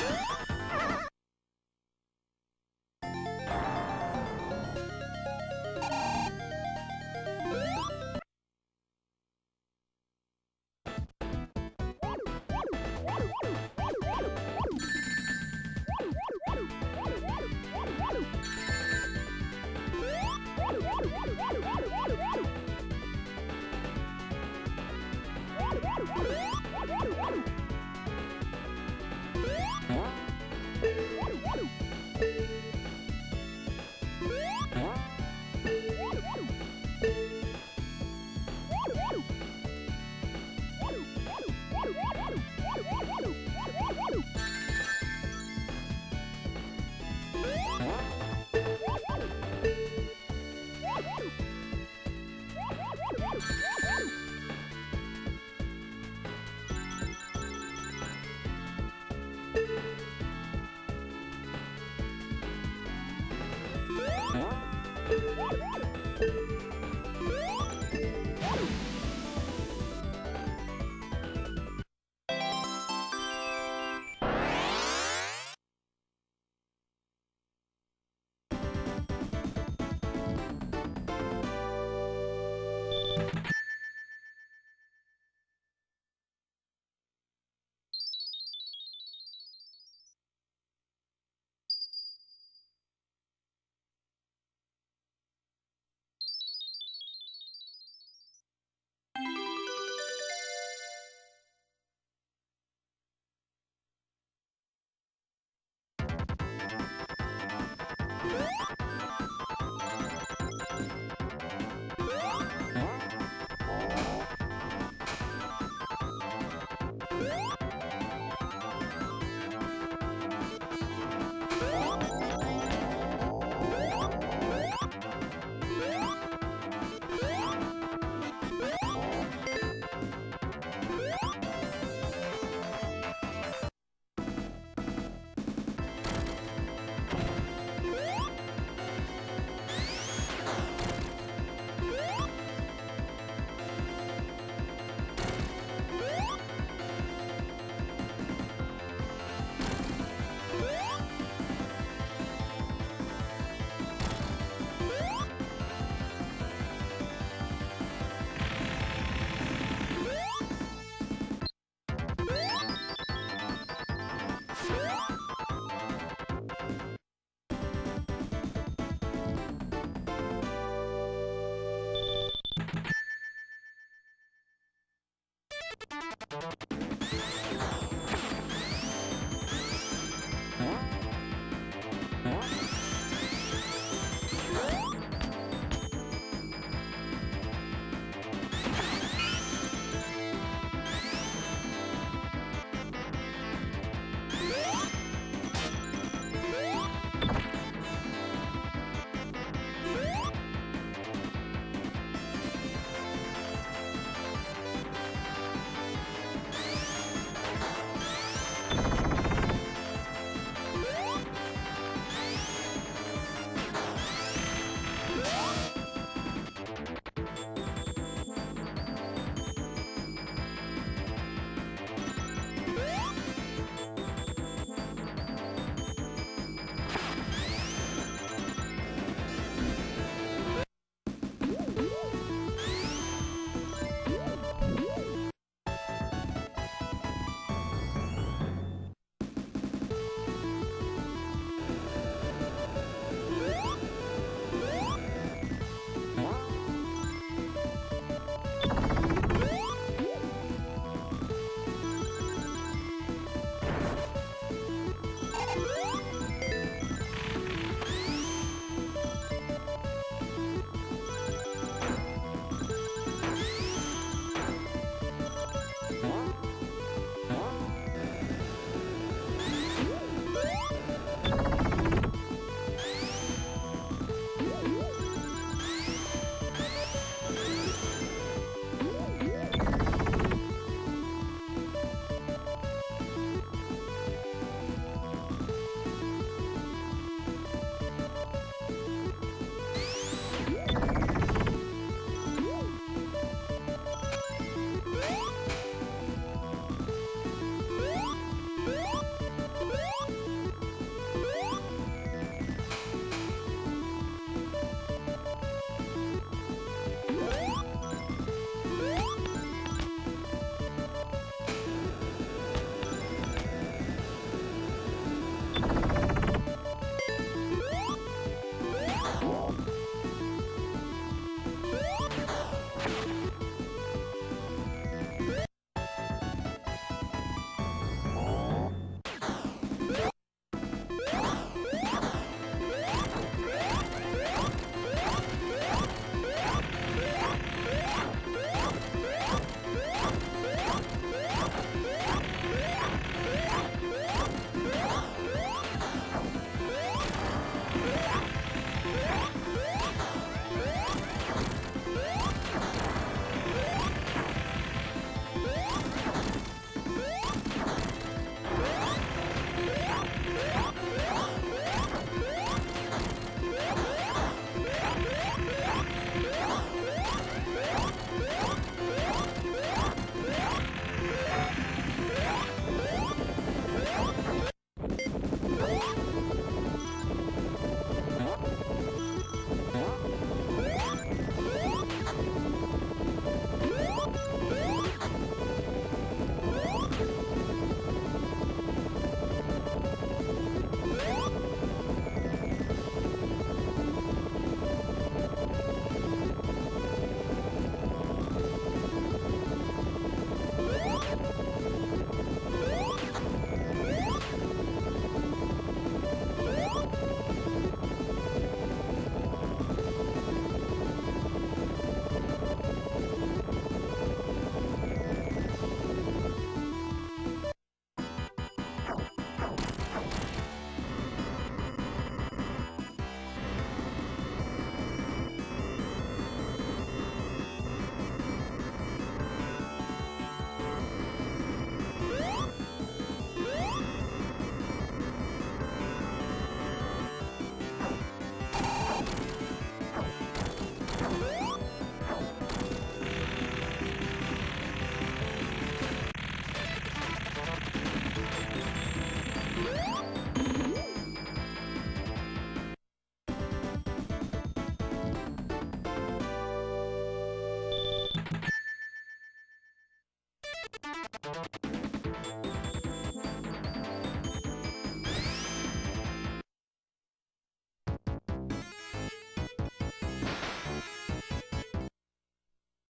Woo!